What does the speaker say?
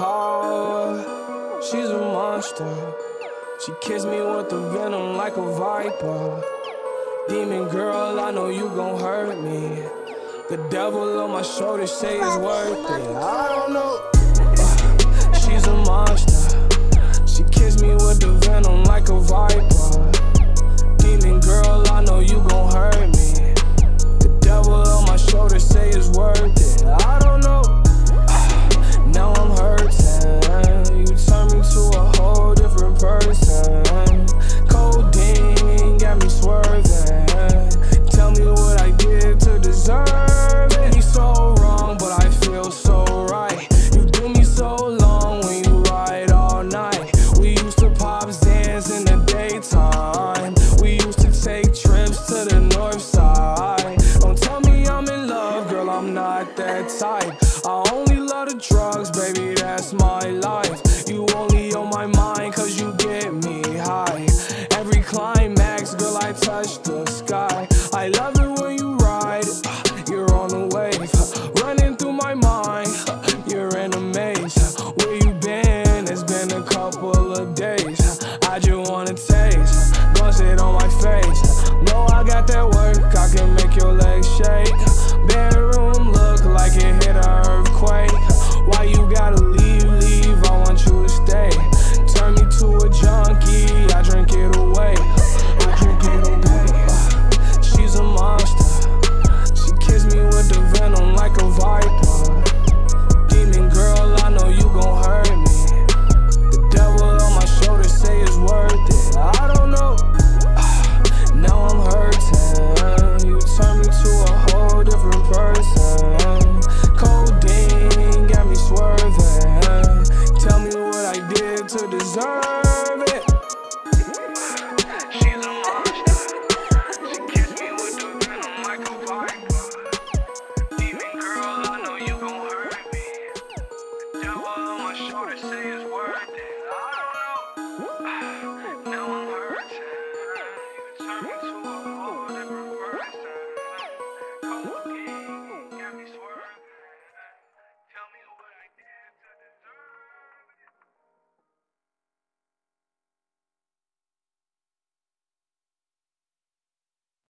Oh, she's a monster. She kissed me with the venom like a viper. Demon girl, I know you gon' hurt me. The devil on my shoulder say it's worth it. I'm not that type. I only love the drugs, baby, that's my life. You only on my mind, cause you get me high. Every climax, girl, I touch the sky. I love it when you ride, you're on a wave. Running through my mind, you're in a maze. Where you been? It's been a couple of days. deserve it. She's a monster. She kissed me with the venom like a viper. Demon girl, I know you gon' hurt me. Devil on my shoulder say it's worth it. I don't know. Now I'm hurting. You turn me to a